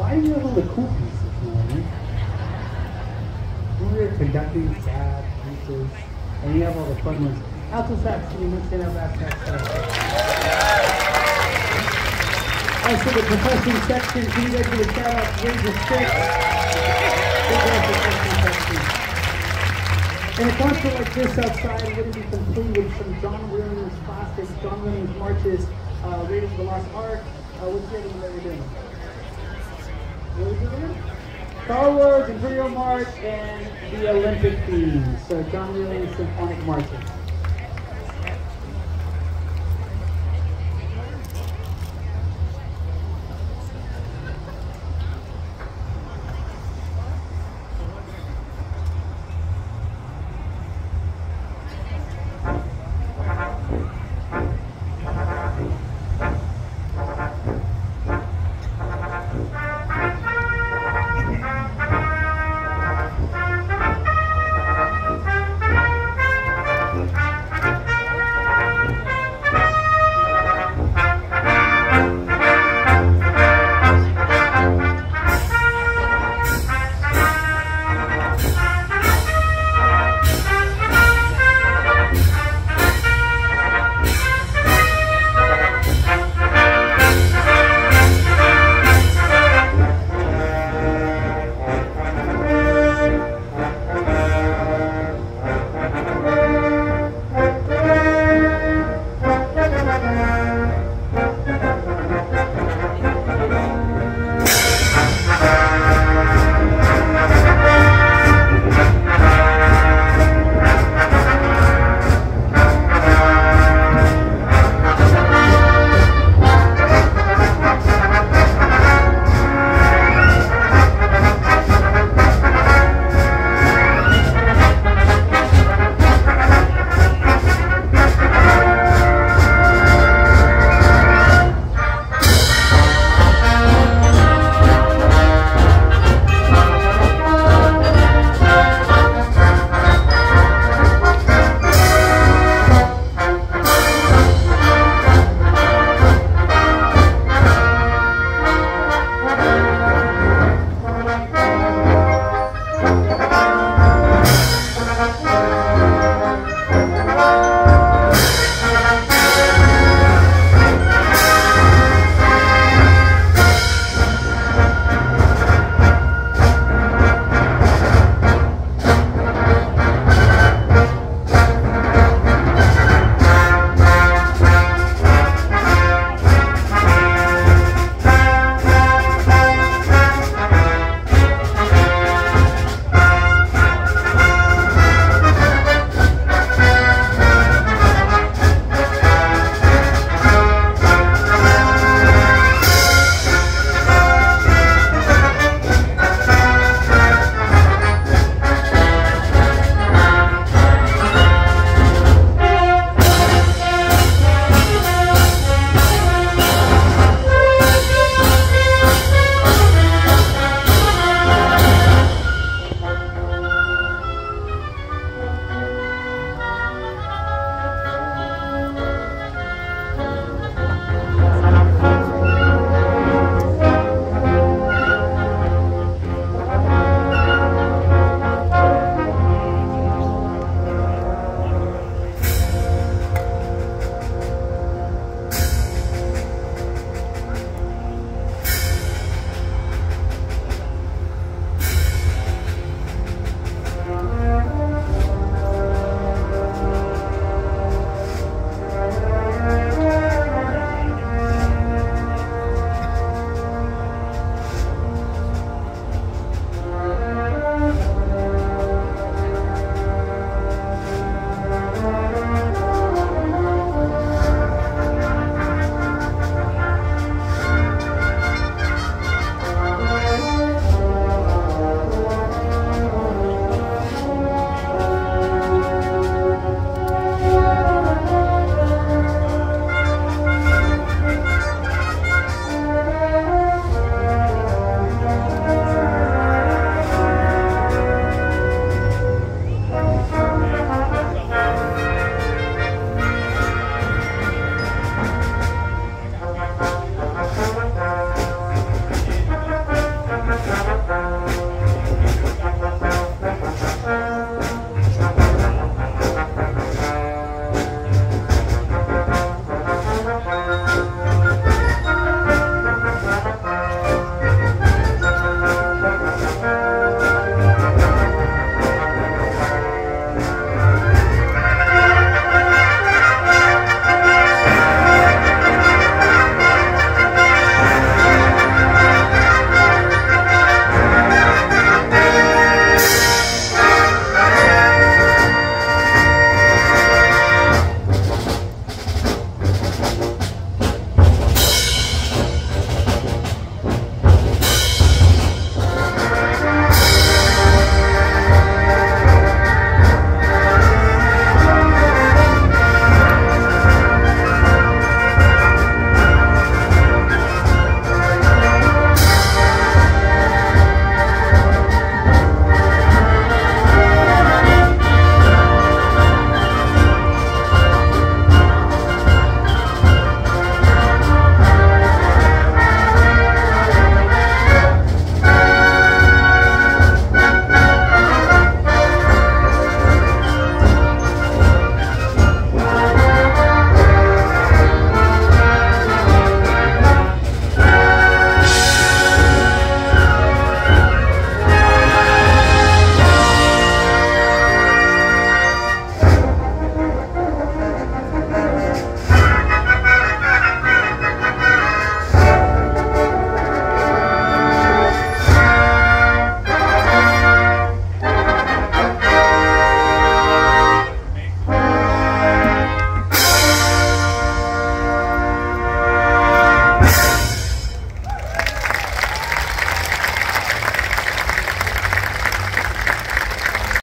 Why do you have the cool pieces, Melanie? When you're conducting sad pieces, and you have all the fun ones. Alto sax, can you mix in our bari sax? For the percussion section, can you guys give a shout out to percussion section. And a concert like this outside wouldn't be complete with some John Williams classics, John Williams marches, uh, Raiders of the Lost Ark. Uh, what's the other one that we're are we doing? Star Wars, Imperial March, and the Olympic themes. So John Williams Symphonic Marches.